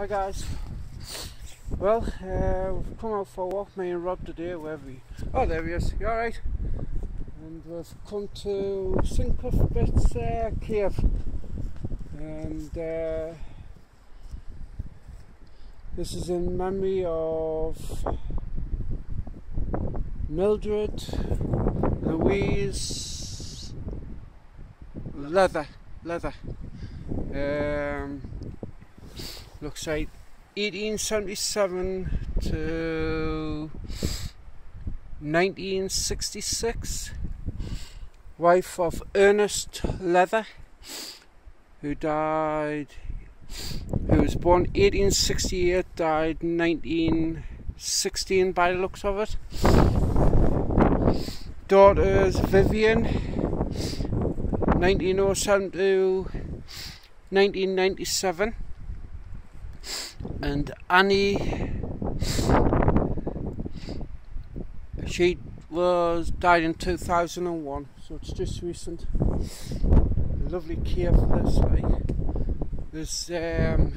Hi guys. Well, uh, we've come out for a walk, me and Rob today, Where we... Oh, there he is. You alright? And we've come to Cuthbert's uh, Cave. And uh, this is in memory of Mildred Louise Leather. Leather. Um, looks like 1877 to 1966 wife of Ernest Leather who died who was born 1868 died 1916 by the looks of it. Daughters Vivian 1907 to 1997 and Annie she was died in 2001 so it's just recent. Lovely cave for this like there's um,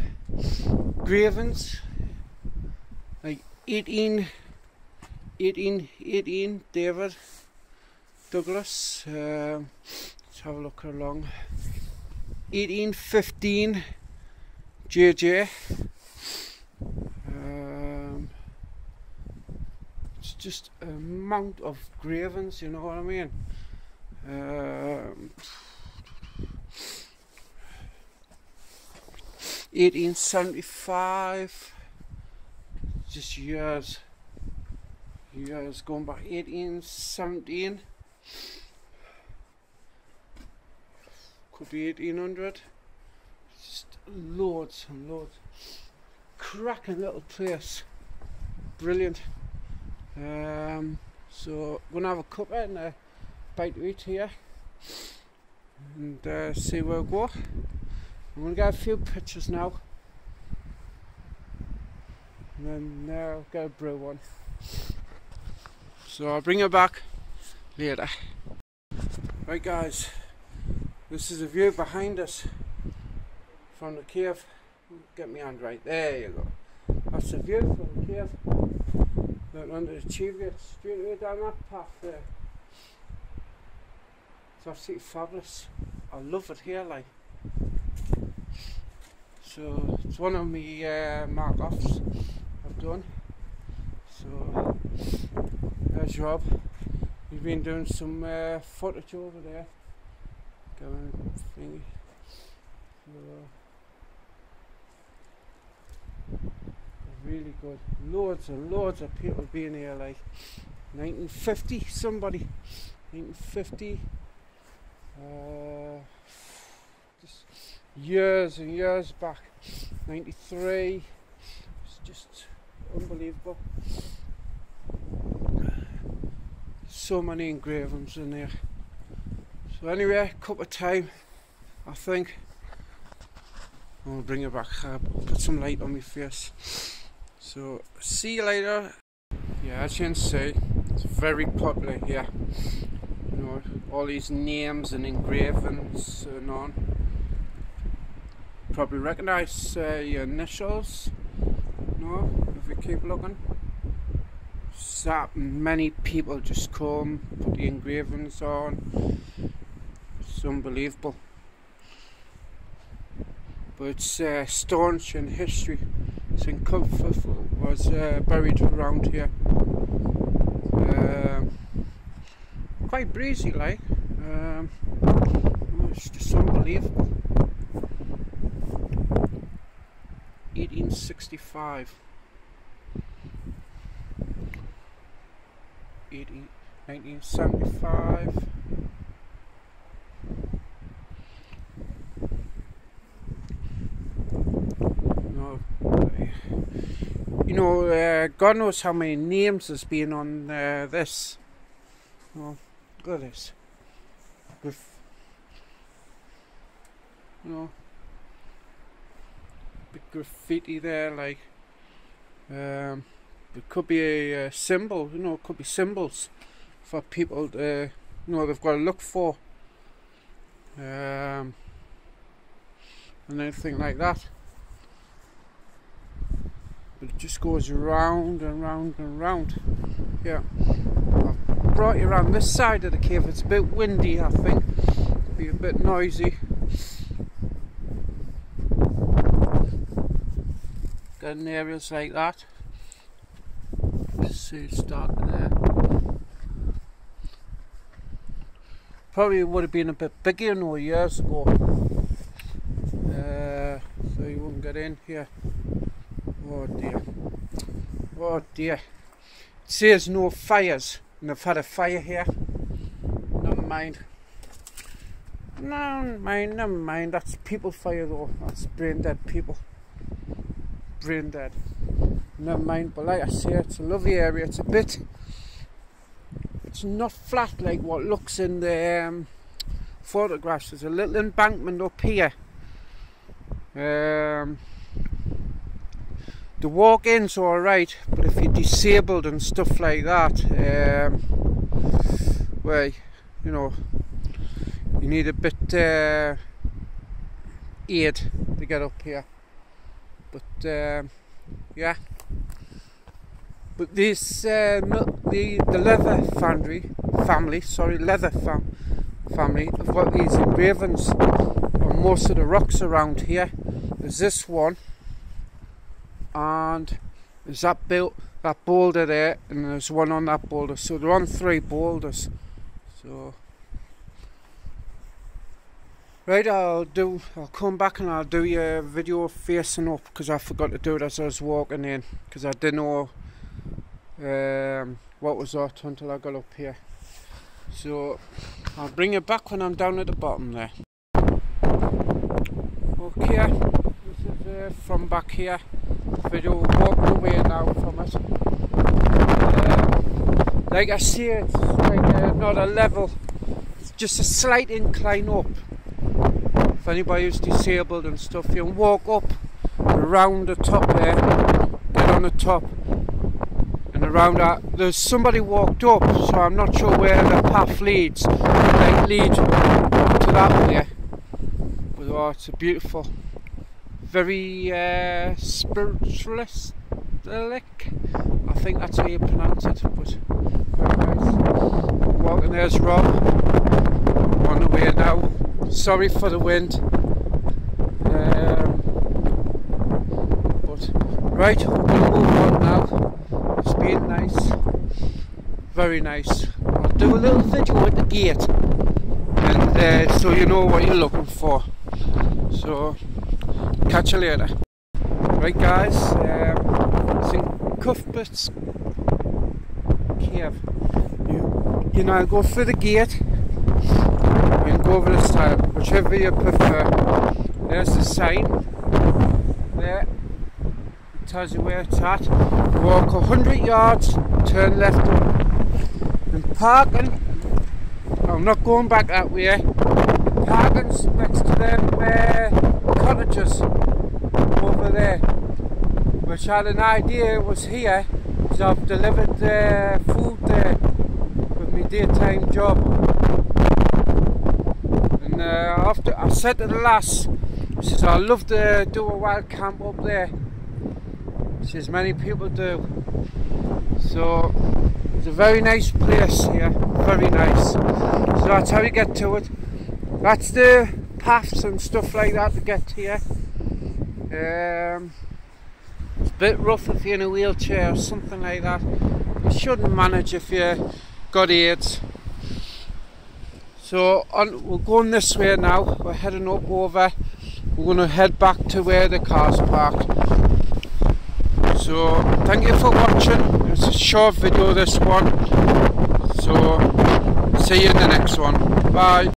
gravings like 18 18 18 David Douglas um, let's have a look along. 1815 JJ um, it's just a amount of gravings you know what I mean? Um, 1875 just years years going back 1817 could be 1800 just loads and loads. Cracking little place. Brilliant um, so gonna have a cuppa and a bite to eat here and uh, see where we go I'm to get a few pictures now. And then uh, I'll get a brew one. So I'll bring it back later. Right guys, this is a view behind us from the cave. Get me hand right, there you go. That's the view from the cave. Looking under the Cheviot, straight away down that path there. It's absolutely fabulous. I love it here like. So it's one of my uh, mark offs I've done. So there's Rob. He's been doing some uh, footage over there. Going thingy. So, really good. Loads and loads of people being here like 1950 somebody. 1950 uh, just years and years back. 93 it's just unbelievable. So many engravings in there. So anyway cup of time I think. I'll bring it back uh, put some light on my face so see you later. Yeah as you can see it's very popular here. You know all these names and engravings and on probably recognize uh, your initials no if you keep looking. So many people just come put the engravings on. It's unbelievable. But it's uh, staunch in history St Cuthbert was uh, buried around here. Um, quite breezy like. Um, it's just unbelievable. 1865 18, 1975 no you know uh, God knows how many names there's been on uh, this. Oh, look at this. With you know. Big graffiti there like um, it could be a, a, symbol you know it could be symbols for people to you know they've got to look for. Um, and anything like that but it just goes round and round and round. Yeah, I've brought you around this side of the cave. It's a bit windy, I think. Be a bit noisy. Getting areas like that. See, start there. Probably would have been a bit bigger know, years ago. Uh, so you wouldn't get in here. Oh dear. Oh dear. It says no fires. And I've had a fire here. Never mind. Never mind, never mind. That's people fire though. That's brain dead people. Brain dead. Never mind. But like I say, it's a lovely area. It's a bit. It's not flat like what looks in the um, photographs. There's a little embankment up here. Um, the walk-in's alright, but if you're disabled and stuff like that, um, well, you know, you need a bit uh, aid to get up here. But um, yeah, but this uh, the the leather foundry family, sorry, leather fam family of got these engravings on most of the rocks around here. There's this one and there's that built that boulder there and there's one on that boulder. So they're on three boulders. So right I'll do I'll come back and I'll do your video facing up because I forgot to do it as I was walking in because I didn't know um, what was that until I got up here. So I'll bring it back when I'm down at the bottom there. Okay uh, from back here video walking away now from it. Um, like I see it's like uh, not a level, it's just a slight incline up. If anybody who's disabled and stuff, you can walk up around the top there, get on the top and around that. There's somebody walked up, so I'm not sure where the path leads. It might lead to that way. But oh, it's beautiful very uh, spiritualistic. I think that's how you pronounce it, but very nice. Walking there's Rob on the way now. Sorry for the wind. Um, but right, going move on now. It's been nice, very nice. I'll do a little video at the gate, and uh, so you know what you're looking for. So catch you later. Right guys, um, it's in Cuthbert's Cave. You, you know, go through the gate, and go over the side, whichever you prefer. There's the sign, there, it tells you where it's at. Walk 100 yards, turn left and parking, I'm not going back that way, parking's next to them uh, cottages over there. Which I had an idea was here because I've delivered uh, food there with my daytime job. And uh, after I said to the lass she says I'd love to do a wild camp up there. She says many people do. So it's a very nice place here. Very nice. So that's how you get to it. That's the paths and stuff like that to get here um, it's a bit rough if you're in a wheelchair or something like that. You shouldn't manage if you got AIDS. So on, we're going this way now. We're heading up over. We're going to head back to where the car's parked. So thank you for watching. It's a short video this one. So see you in the next one. Bye.